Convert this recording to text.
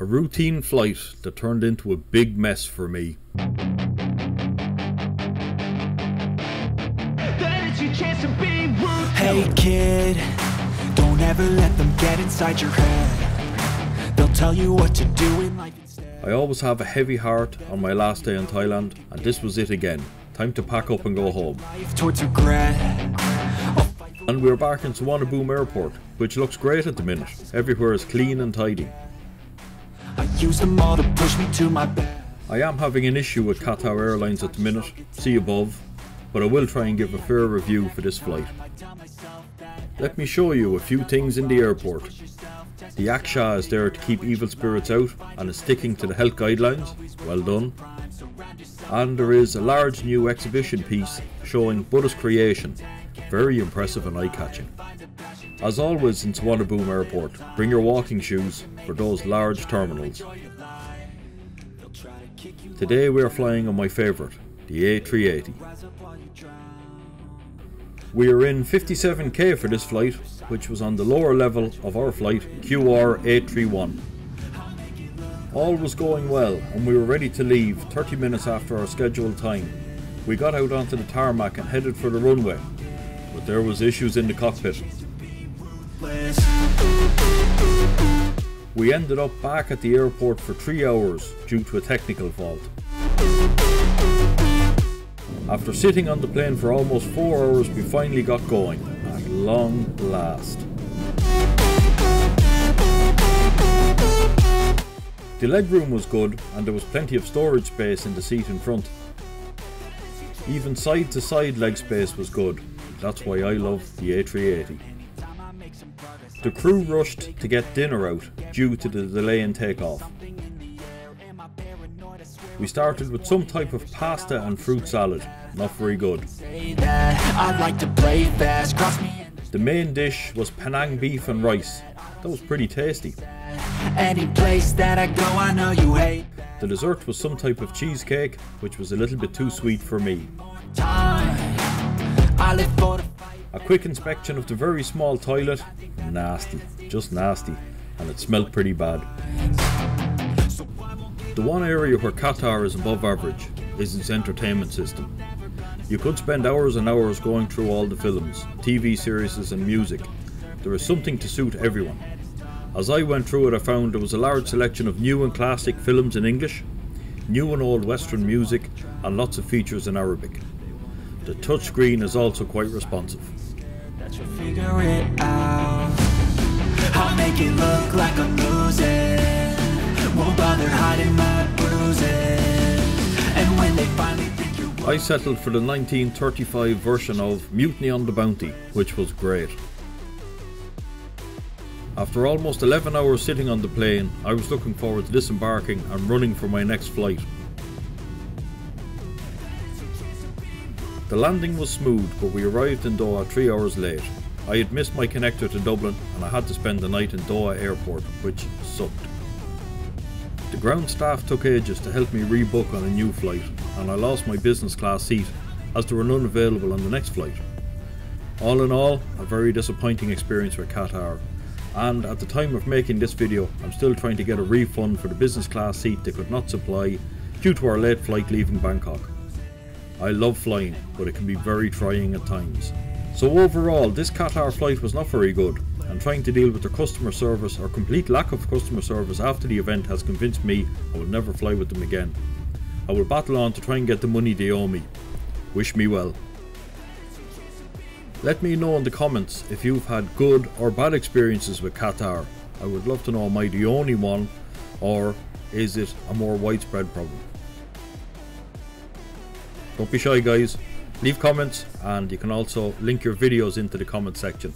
A routine flight that turned into a big mess for me. Hey kid, don't ever let them get inside your head. They'll tell you what to do in life instead. I always have a heavy heart on my last day in Thailand, and this was it again. Time to pack up and go home. Life towards regret. And we're back in Suvarnabhumi Airport, which looks great at the minute. Everywhere is clean and tidy. I them all to push me to my best. I am having an issue with Qatar Airlines at the minute, see above, but I will try and give a fair review for this flight. Let me show you a few things in the airport. The Yaksha is there to keep evil spirits out and is sticking to the health guidelines, well done. And there is a large new exhibition piece showing Buddha's creation, very impressive and eye-catching. As always in Suvarnabhumi Airport, bring your walking shoes for those large terminals. Today we are flying on my favourite, the A380. We are in 57k for this flight, which was on the lower level of our flight QR831. All was going well and we were ready to leave 30 minutes after our scheduled time. We got out onto the tarmac and headed for the runway, but there was issues in the cockpit. We ended up back at the airport for 3 hours due to a technical fault. After sitting on the plane for almost 4 hours we finally got going, at long last. The legroom was good and there was plenty of storage space in the seat in front. Even side to side leg space was good, that's why I love the A380. The crew rushed to get dinner out due to the delay in takeoff. We started with some type of pasta and fruit salad, not very good. Say that I'd like to play fast. Cross me The main dish was Penang beef and rice. That was pretty tasty. any place that I go. I know you hate The dessert was some type of cheesecake, which was a little bit too sweet for me. A quick inspection of the very small toilet, nasty, just nasty, and it smelled pretty bad. The one area where Qatar is above average is its entertainment system. You could spend hours and hours going through all the films, TV series, and music. There is something to suit everyone. As I went through it, I found there was a large selection of new and classic films in English, new and old Western music, and lots of features in Arabic. The touchscreen is also quite responsive. That you figure it out. I'll make it look like I'm losing. Won't bother hiding my bruises. And when they finally think you're I settled for the 1935 version of Mutiny on the Bounty, which was great. After almost 11 hours sitting on the plane, I was looking forward to disembarking and running for my next flight. The landing was smooth, but we arrived in Doha three hours late. I had missed my connector to Dublin and I had to spend the night in Doha airport, which sucked. The ground staff took ages to help me rebook on a new flight, and I lost my business class seat as there were none available on the next flight. All in all, a very disappointing experience for Qatar, and at the time of making this video, I'm still trying to get a refund for the business class seat they could not supply due to our late flight leaving Bangkok. I love flying, but it can be very trying at times. So overall, this Qatar flight was not very good, and trying to deal with their customer service or complete lack of customer service after the event has convinced me I will never fly with them again. I will battle on to try and get the money they owe me. Wish me well. Let me know in the comments if you've had good or bad experiences with Qatar. I would love to know am I the only one or is it a more widespread problem? Don't be shy guys, leave comments and you can also link your videos into the comment section.